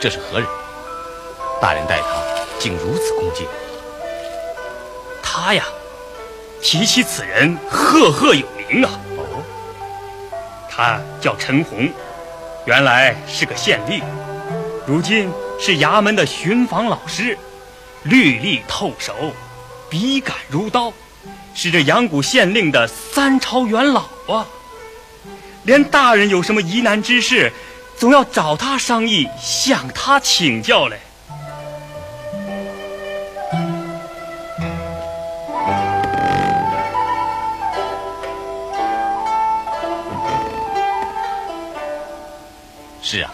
这是何人？大人待他竟如此恭敬。他呀，提起此人，赫赫有名啊。哦，他叫陈洪，原来是个县令，如今是衙门的巡防老师，律例透熟，笔杆如刀，是这阳谷县令的三朝元老啊。连大人有什么疑难之事，总要找他商议，向他请教嘞。是啊，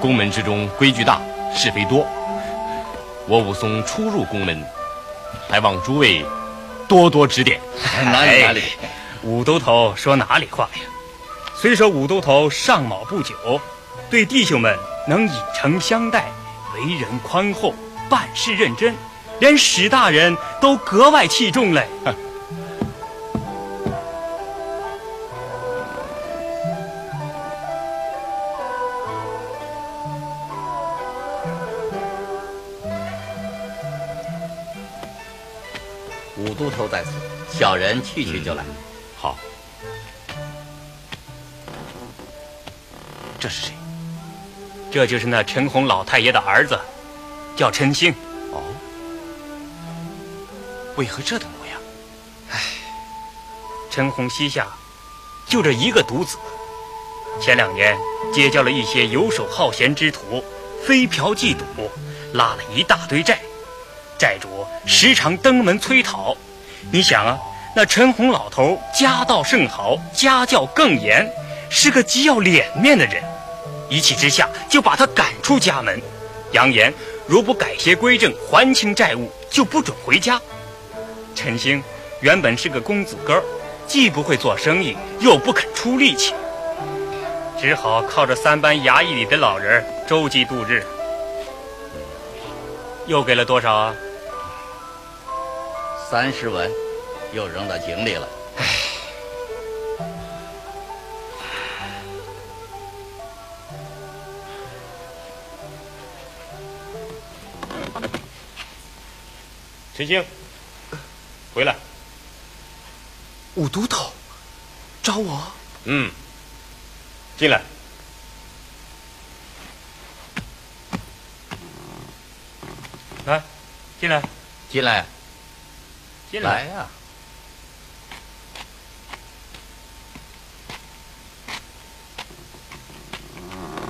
宫门之中规矩大，是非多。我武松初入宫门，还望诸位多多指点。哪里哪里，武都头说哪里话呀？虽说武都头上卯不久，对弟兄们能以诚相待，为人宽厚，办事认真，连史大人都格外器重嘞。武都头在此，小人去去就来。这是谁？这就是那陈洪老太爷的儿子，叫陈兴。哦，为何这等模样？唉陈洪膝下就这一个独子，前两年结交了一些游手好闲之徒，非嫖即赌，拉了一大堆债，债主时常登门催讨。你想啊，那陈洪老头家道甚好，家教更严，是个极要脸面的人，一气之下就把他赶出家门，扬言如不改邪归正，还清债务，就不准回家。陈兴原本是个公子哥，既不会做生意，又不肯出力气，只好靠着三班衙役里的老人周济度日。又给了多少啊？三十文，又扔到井里了。陈星，回来。武都头，找我？嗯，进来。来，进来，进来，进来呀、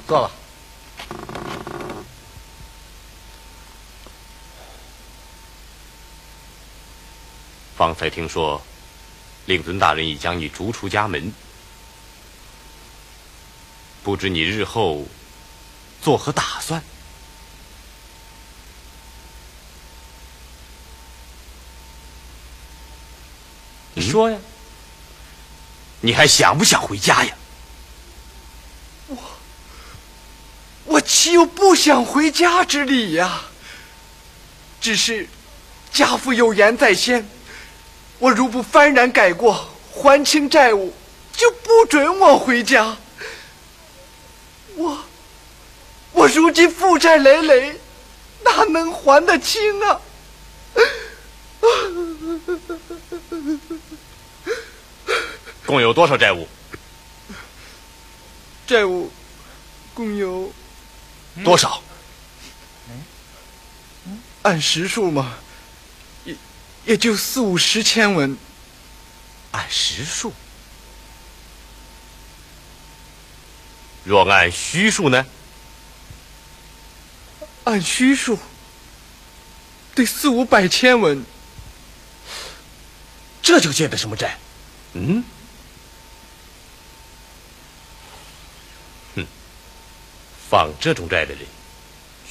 坐吧。方才听说，令尊大人已将你逐出家门，不知你日后作何打算？你说呀。你还想不想回家呀？我岂有不想回家之理呀？只是家父有言在先，我如不幡然改过，还清债务，就不准我回家。我我如今负债累累，哪能还得清啊？共有多少债务？债务共有多少？按实数嘛，也也就四五十千文。按实数。若按虚数呢？按虚数，得四五百千文。这就借的什么债？嗯？哼，放这种债的人，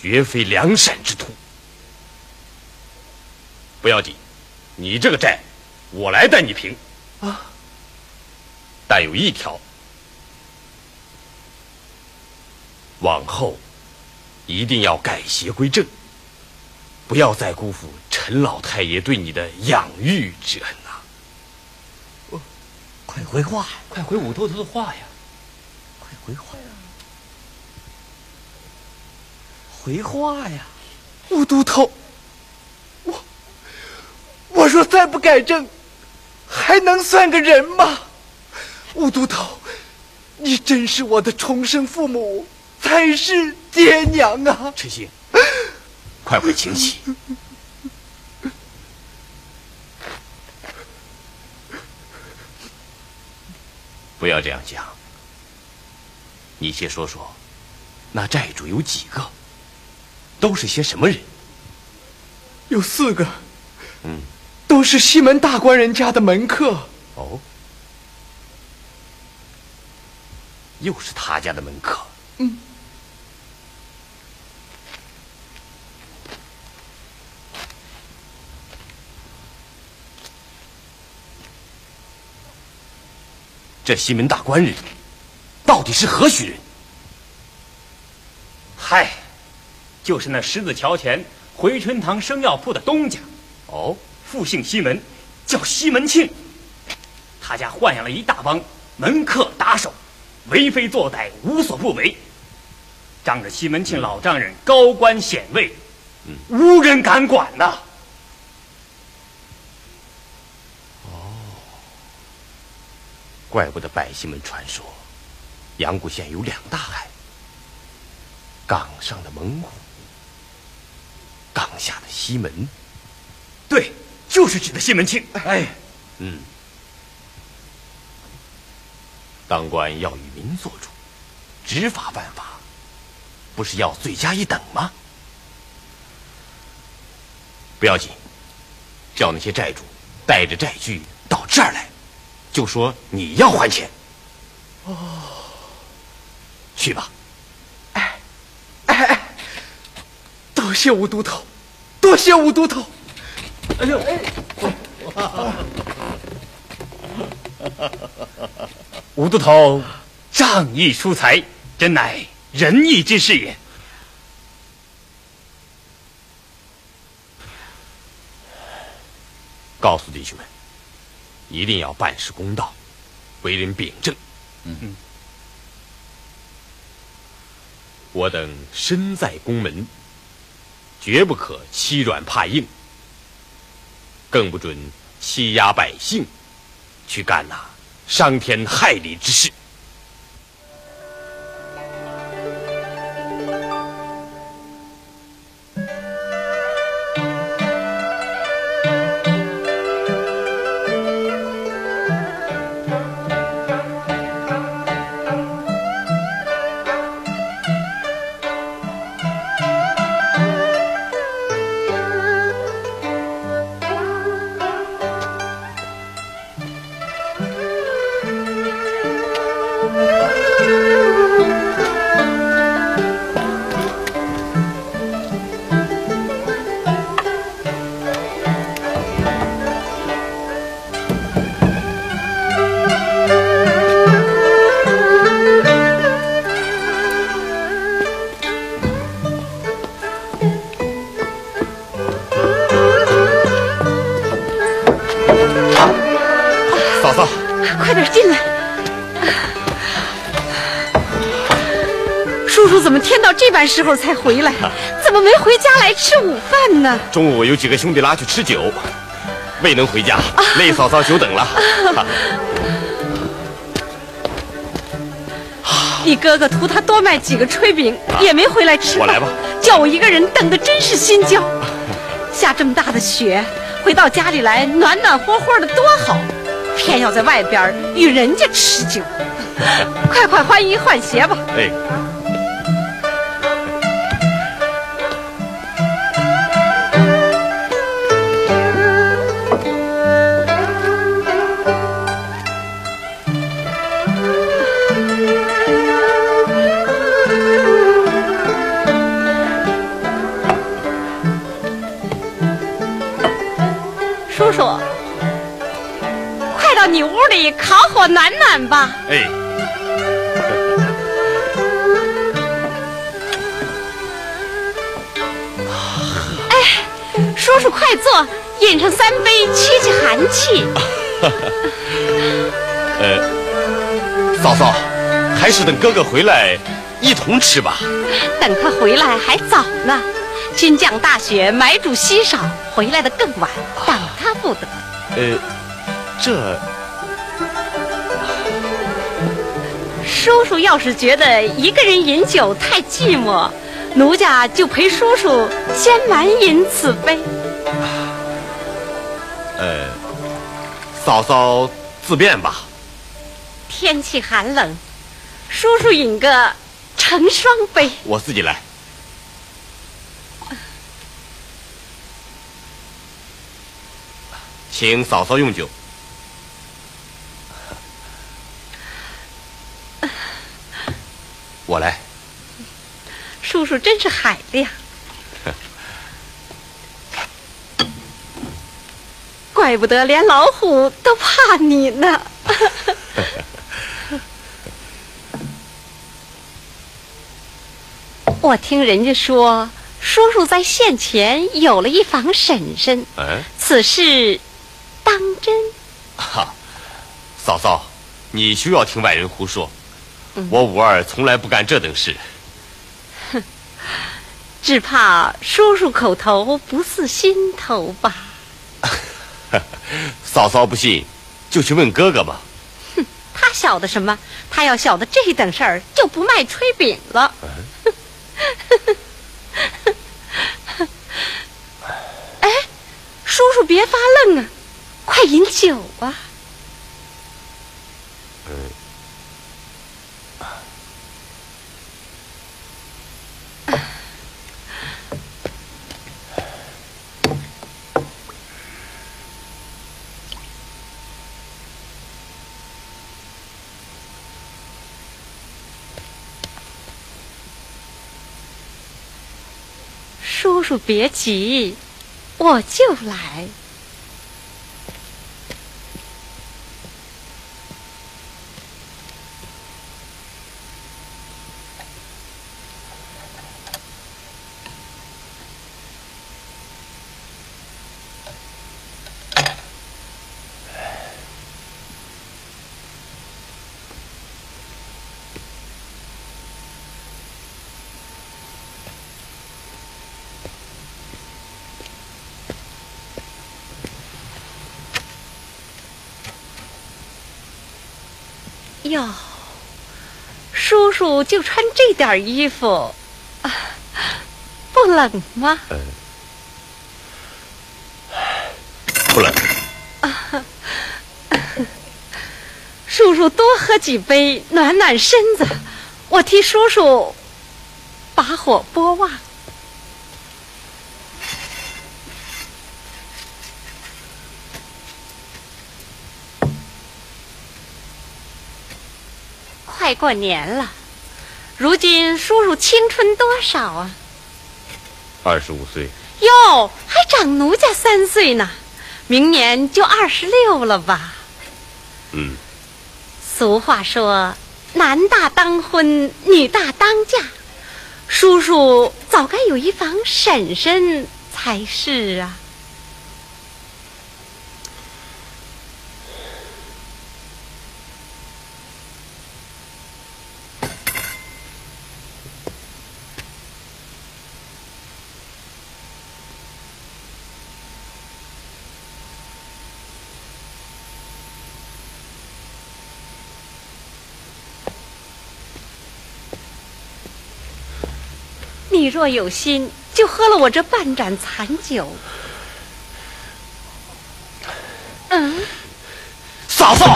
绝非良善之徒。不要紧，你这个债，我来代你平。啊，但有一条，往后一定要改邪归正，不要再辜负陈老太爷对你的养育之恩呐、我快回话，快回武都头的话呀！快回话呀！回话呀！武都头，我我若再不改正，还能算个人吗？吴都头，你真是我的重生父母，才是爹娘啊！陈星，快快请起。不要这样讲。你先说说，那债主有几个？都是些什么人？有四个，嗯，都是西门大官人家的门客。哦，又是他家的门客。嗯。这西门大官人到底是何许人？嗨，就是那狮子桥前回春堂生药铺的东家，哦，复姓西门，叫西门庆。他家豢养了一大帮门客打手，为非作歹，无所不为。仗着西门庆老丈人高官显位，嗯，无人敢管呐。哦怪不得百姓们传说，阳谷县有两大害：岗上的猛虎，岗下的西门。对，就是指的西门庆。哎，嗯，当官要与民做主，执法犯法，不是要罪加一等吗？不要紧，叫那些债主带着债据到这儿来。就说你要还钱，哦，去吧。哎，哎哎，多谢吴都头，多谢吴都头。哎呦，哎，吴都头仗义疏财，真乃仁义之士也。告诉弟兄们。一定要办事公道，为人秉正。嗯，我等身在宫门，绝不可欺软怕硬，更不准欺压百姓，去干那伤天害理之事。这时候才回来，怎么没回家来吃午饭呢？中午有几个兄弟拉去吃酒，未能回家，累嫂嫂久等了。你 哥哥图他多卖几个炊饼，也没回来吃。我来吧，叫我一个人等的真是心焦。下这么大的雪，回到家里来暖暖和和的多好，偏要在外边与人家吃酒。快快换衣换鞋吧。哎。烤火暖暖吧。哎，哎，叔叔快坐，饮上三杯，驱驱寒气。呃，嫂嫂，还是等哥哥回来，一同吃吧。等他回来还早呢，军将大雪，买主稀少，回来的更晚，等他不得。呃，这叔叔要是觉得一个人饮酒太寂寞，奴家就陪叔叔先满饮此杯。呃，嫂嫂自便吧。天气寒冷，叔叔饮个成双杯。我自己来。请嫂嫂用酒。我来。叔叔真是海量，怪不得连老虎都怕你呢。我听人家说，叔叔在县前有了一房婶婶，嗯，此事当真？哈，嫂嫂，你休要听外人胡说。我五二从来不干这等事。哼 只怕叔叔口头不似心头吧？嫂嫂不信，就去问哥哥吧。他晓得什么？他要晓得这等事儿，就不卖炊饼了。哎，叔叔别发愣啊，快饮酒啊！叔叔别急，我就来。哟，叔叔就穿这点衣服，啊不冷吗？不冷。叔叔多喝几杯，暖暖身子。我替叔叔把火拨旺。快过年了，如今叔叔青春多少啊？二十五岁。哟，还长奴家三岁呢，明年就二十六了吧？嗯，俗话说，男大当婚，女大当嫁。叔叔早该有一房婶婶才是啊。你若有心，就喝了我这半盏残酒。嗯，嫂嫂，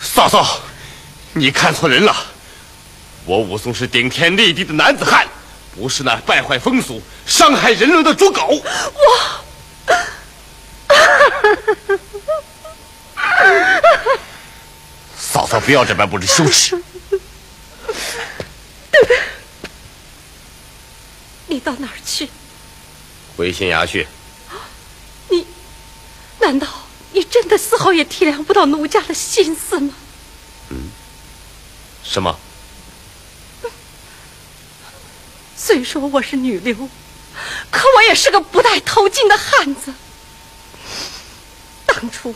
嫂嫂，你看错人了。我武松是顶天立地的男子汉，不是那败坏风俗、伤害人伦的猪狗。我嫂嫂，不要这般不知羞耻。到哪儿去？回县衙去。你难道你真的丝毫也体谅不到奴家的心思吗？嗯什么？虽说我是女流，可我也是个不戴头巾的汉子。当初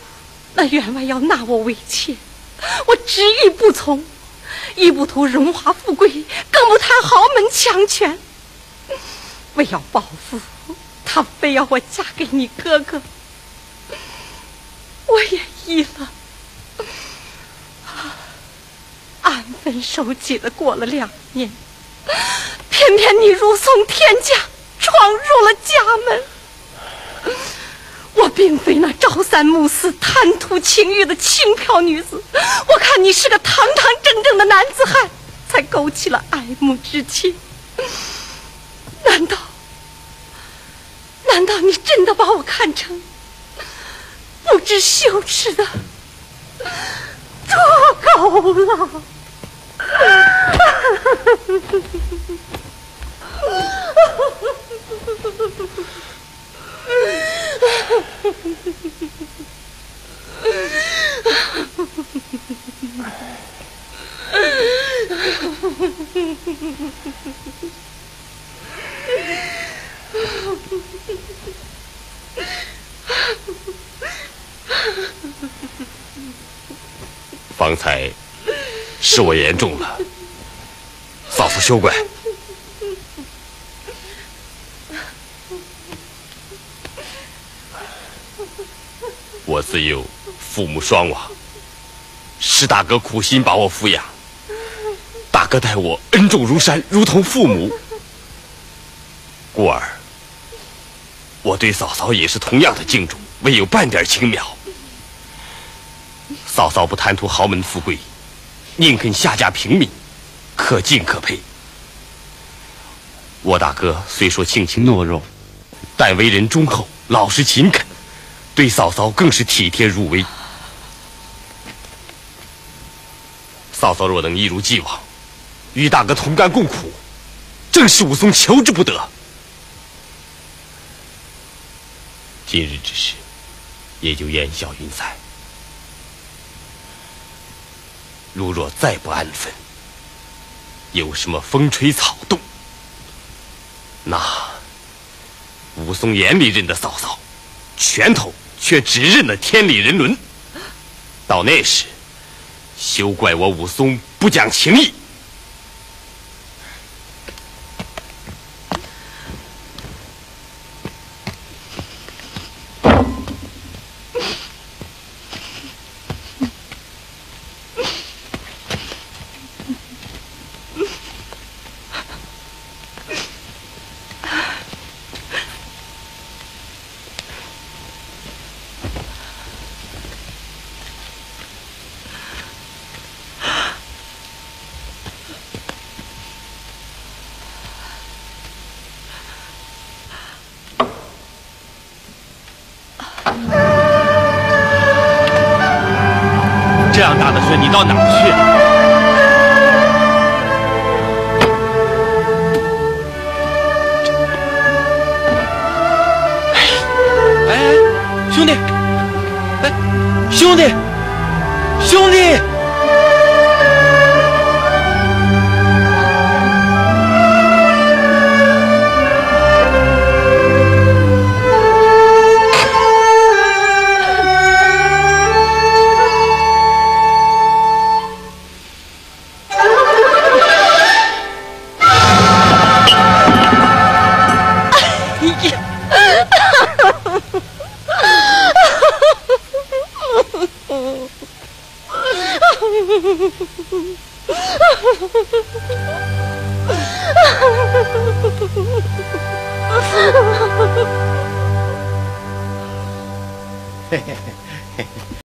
那员外要纳我为妾，我执意不从，亦不图荣华富贵，更不贪豪门强权。为要报复，他非要我嫁给你哥哥，我也依了。安分守己的过了两年，偏偏你如从天降，闯入了家门。我并非那朝三暮四、贪图情欲的轻佻女子，我看你是个堂堂正正的男子汉，才勾起了爱慕之情。难道，难道你真的把我看成不知羞耻的捉狗了？方才是我言重了，嫂嫂休怪。我自幼父母双亡，是大哥苦心把我抚养。大哥待我恩重如山，如同父母。故而，我对嫂嫂也是同样的敬重，未有半点轻蔑。嫂嫂不贪图豪门富贵，宁肯下嫁平民，可敬可佩。我大哥虽说性情懦弱，但为人忠厚、老实勤恳。对嫂嫂更是体贴入微。嫂嫂若能一如既往，与大哥同甘共苦，正是武松求之不得。今日之事，也就烟消云散。如若再不安分，有什么风吹草动，那武松眼里认得嫂嫂，拳头。却只认得天理人伦，到那时，休怪我武松不讲情义。你到哪去？哎哎，兄弟，哎，兄弟，兄弟。